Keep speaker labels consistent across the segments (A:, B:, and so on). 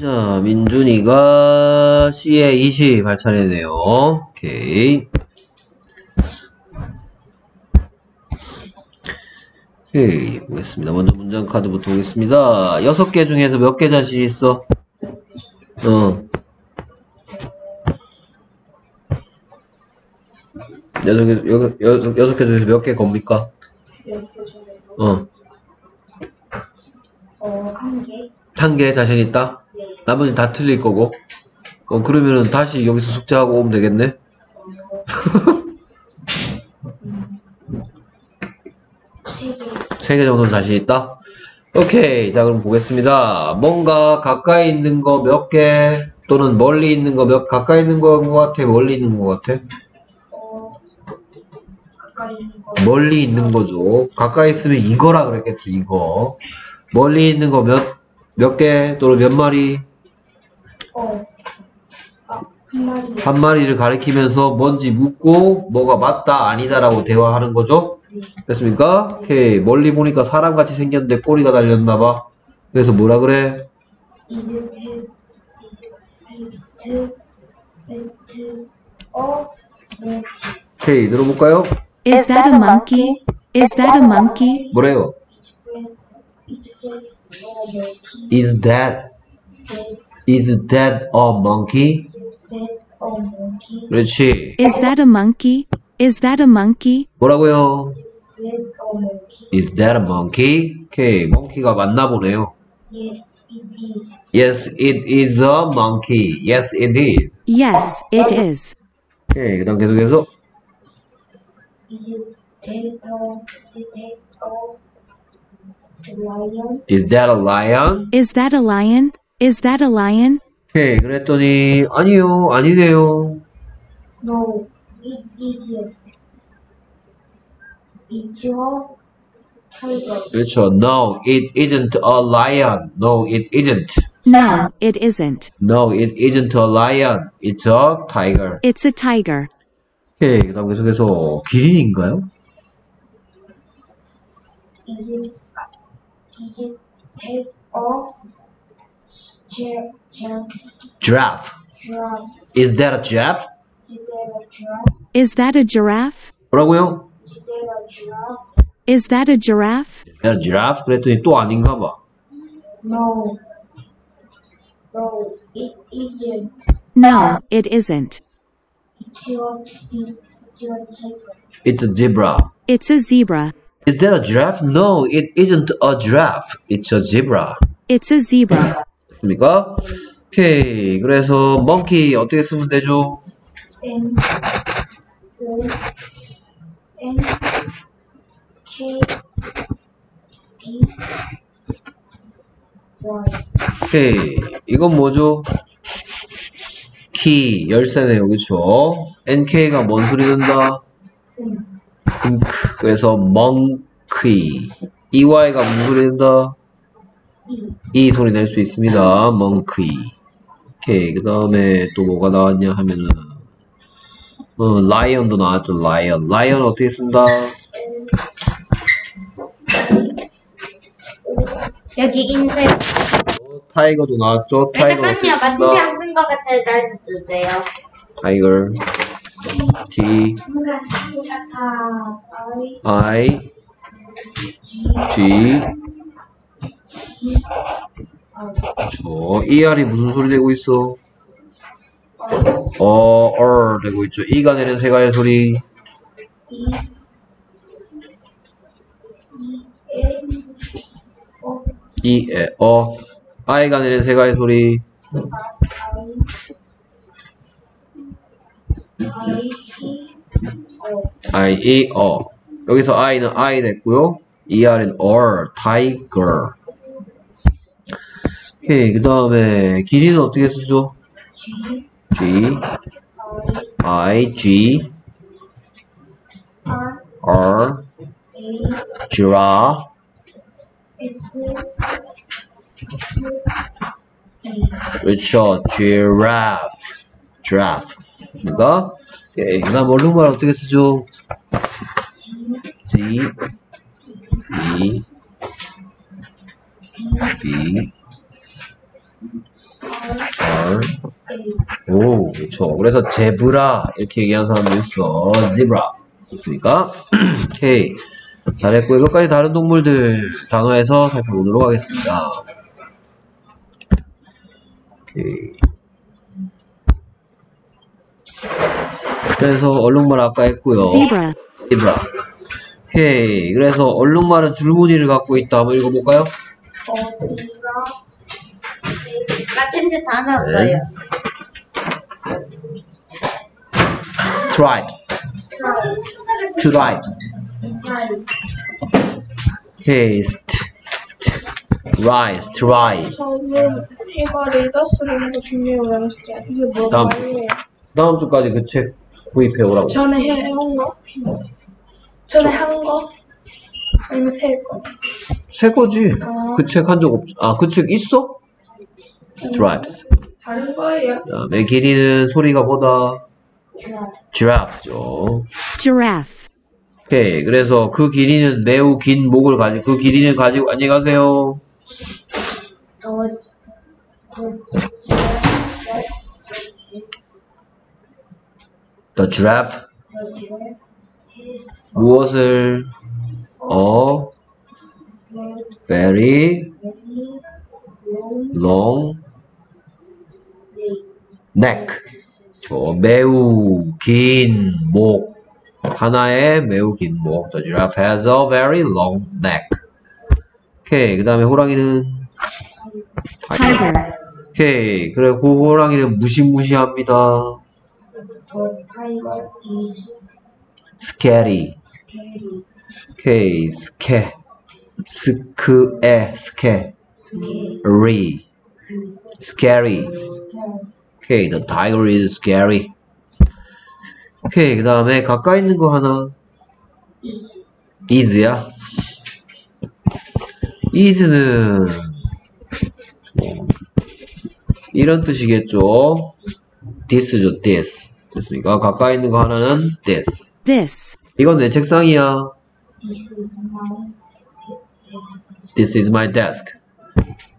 A: 자, 민준이가 C에 20할 차례네요. 오케이. 오케이, 보겠습니다. 먼저 문장 카드부터 보겠습니다. 여섯 개 중에서 몇 개 자신 있어? 어. 여섯 개, 여, 여섯, 여섯 개 중에서 몇 개 겁니까? 어.
B: 어, 한 개?
A: 한 개 자신 있다?
B: 네.
A: 나머지는 다 틀릴 거고. 어, 그러면은 다시 여기서 숙제하고 오면 되겠네?
B: 세 개.
A: 세개 정도 자신 있다? 오케이. 자, 그럼 보겠습니다. 뭔가 가까이 있는 거 몇 개, 또는 멀리 있는 거 몇, 가까이 있는 거인 것 같아? 멀리 있는 것 같아? 멀리 있는 거죠. 가까이 있으면 이거라 그랬겠지, 이거. 멀리 있는 거 몇, 몇 개, 또는 몇 마리,
B: 어, 아, 한 마리.
A: 한 마리를 가리키면서 뭔지 묻고, 뭐가 맞다, 아니다라고 대화하는 거죠?
B: 네.
A: 됐습니까? 오케이. 멀리 보니까 사람같이 생겼는데 꼬리가 달렸나봐. 그래서 뭐라 그래?
B: Is that, is that a, 페이트, 어, 네.
A: 오케이. 들어볼까요?
C: Is that a monkey? Is that a monkey?
A: 뭐래요? Is that, is that a monkey?
B: 이즈 페이트, 어, 몽키.
A: 그렇지.
C: Is that a monkey? Is that a monkey?
A: 뭐라고요?
B: 이즈 페이트, 어, 몽키.
A: Is that a monkey? 오케이. 몽키가 맞나 보네요.
B: Yes, it is.
A: Yes, it is a monkey. Yes, it is.
C: Yes, it is.
A: 오케이. 그 다음 계속해서.
B: 이즈 페이트, 어, 이즈 페이트, 어, lion.
A: Is that a lion?
C: Is that a lion? Is that a lion?
A: 오케이. 그랬더니, 아니요. 아니네요.
B: No, it isn't. It's a tiger.
A: 그렇죠. No, it isn't a lion. No, it isn't.
C: No, it isn't.
A: No, it isn't a lion. It's a tiger.
C: It's a tiger.
A: 오케이. 그 다음 계속해서 기린인가요?
B: Is it, is it set of giraffe?
A: Giraffe.
B: Giraffe.
A: Is that a giraffe?
B: Is there a giraffe?
C: Is that a giraffe?
A: 뭐라고요?
B: Is there a giraffe?
C: Is that a giraffe?
A: 야, giraffe? 그랬더니 또 아닌가 봐.
B: No. No, it isn't.
C: No, it isn't.
B: It's your, it's your zebra.
A: It's a zebra.
C: It's a zebra.
A: Is that a giraffe? No, it isn't a giraffe. It's a zebra.
C: It's a zebra.
A: 됐습니까? 오케이. 그래서 monkey 어떻게 쓰면 되죠?
B: N K E Y
A: 오케이. 이건 뭐죠? 키, 열쇠네요. 그쵸? NK가 뭔 소리?
B: 응.
A: 잉크. 그래서 monkey. EY가 무슨 소리 낸다? 이 소리 낼 수 있습니다. monkey. 오케이. 그 다음에 또 뭐가 나왔냐 하면은, 어, lion도 나왔죠. lion. lion 어떻게 쓴다?
B: 여기 인쇄
A: 어, tiger도 나왔죠. tiger 어떻게
B: 잠깐요 마틴이? 안쓴 것 같아요 다시 쓰세요
A: tiger. T,
B: I, G
A: 저, ER이 무슨 소리 내고 있어? 어, 얼 되고 있죠. E가 내는 세 가지 소리.
B: E,
A: 에, 어. I가 내는 세 가지 소리.
B: I, E,
A: 어. 여기서 I는 I 됐고요. ER은 or, tiger. 오케이, 그 다음에 길이는 어떻게 쓰죠?
B: G I
A: G,
B: R
A: giraffe, 그렇죠. giraffe, giraffe. 됐습니까? 오케이, 그 다음 얼룩말 어떻게 쓰죠? G, E, B, R. 오, 그렇죠. 그래서 제브라 이렇게 얘기하는 사람도 있어. zebra. 좋습니까? 오케이. 잘했고 이것까지 다른 동물들 단어에서 살펴보도록 하겠습니다. 오케이. 그래서 얼룩말 아까 했고요.
C: zebra.
A: 오케이. 그래서 얼룩말은 줄무늬를 갖고 있다. 한번 읽어볼까요?
B: 까침새 다 나왔어요.
A: 네. stripes. stripes. 오케이. st, st, right, stripe.
D: 저는 이거 리더스라는 거 중요해요. 이게
A: 다음.
D: 뭐예요?
A: 다음 주까지 그 책 구입해 오라고.
D: 전에 해온 거? 전에 한 거? 아니면 새 거?
A: 새 거지.
D: 아.
A: 그책 한 적 없, 아, 그 책 있어? Stripes. 그 다음에 길이는 소리가 보다 giraffe죠.
C: giraffe,
A: 오케이. 그래서 그 길이는 매우 긴 목을 가지고, 그 길이는 가지고, 안녕히 가세요. The giraffe. 무엇을, 어, very long neck. 저 매우 긴 목. 하나의 매우 긴 목. The giraffe has a very long neck. 오케이. 그 다음에 호랑이는
C: tiger,
A: 오케이. 그래, 그 호랑이는 무시무시합니다. Scary. 오케이. 스케. 스크에, 스케. 리. scary. 오케이. The tiger is scary. 오케이. 그 다음에 가까이 있는 거 하나. is야. is는 뭐, 이런 뜻이겠죠. this죠, this. 됐습니까? 가까이 있는 거 하나는 this.
C: this,
A: 이건 내 책상이야.
B: This is my
A: This is my
B: desk.
A: desk.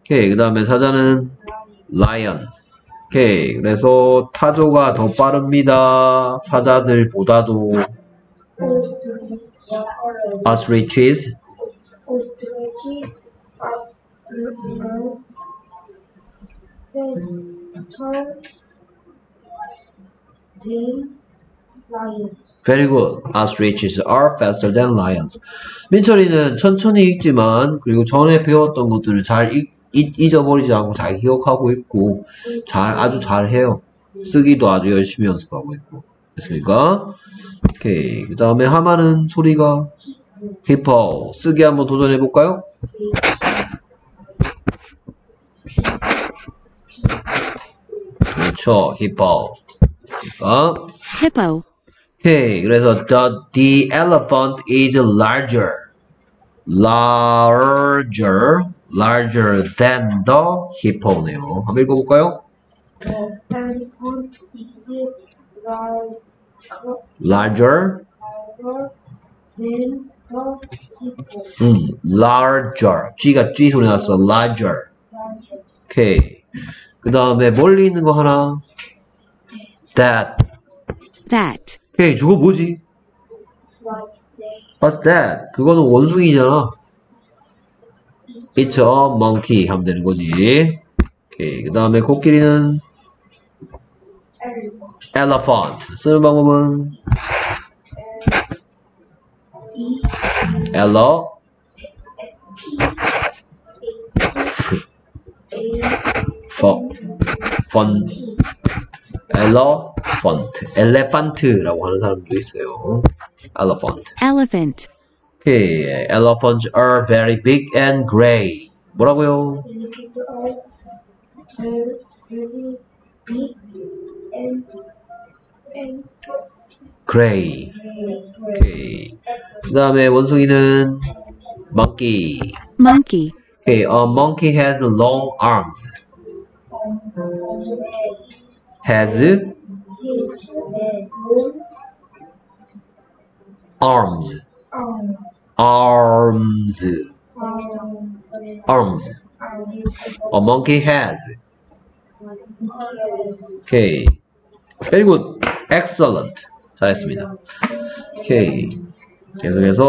A: 오케이. 그 다음에 사자는 lion. 오케이. 그래서 타조가 더 빠릅니다. 사자들보다도?
D: 아, 음, 음.
B: lions.
A: Very good. Ostriches are faster than lions. 민철이는 천천히 읽지만 그리고 전에 배웠던 것들을 잘 잊, 잊, 잊어버리지 않고 잘 기억하고 있고 잘 아주 잘해요. 쓰기도 아주 열심히 연습하고 있고. 됐습니까? 오케이. 그 다음에 하마는 소리가 히퍼. 쓰기 한번 도전해 볼까요? 그렇죠. 히퍼. 자,
C: hippo,
A: 오케이. 그래서 the, the elephant is larger. larger. Larger than the hippo네요. 한번 읽어볼까요?
D: Larger.
A: 음, larger. G가 G 소리 났어. larger. 오케이. 그 다음에 멀리 있는 거 하나. that.
C: that,
A: 오케이. 저거 뭐지? What's that? 그거는 원숭이잖아. It's a monkey 하면 되는 거지. 그 다음에 코끼리는
B: elephant.
A: 쓰는 방법은
B: E A
A: fo, fun, elephant, elephant라고 하는 사람도 있어요.
C: elephant,
A: 오케 이. elephants are very big and gray. 뭐라고요?
B: elephant are very very big and and
A: gray.
B: gray.
A: 오케이. 그 다음에 원숭이는 monkey.
C: monkey,
A: Okay, a monkey has long arms. Has
B: His head
A: arms.
B: arms
A: Arms.
B: arms
A: Arms.
B: arms
A: A monkey has 오케이. very good. excellent. 잘했습니다. 오케이. 계속해서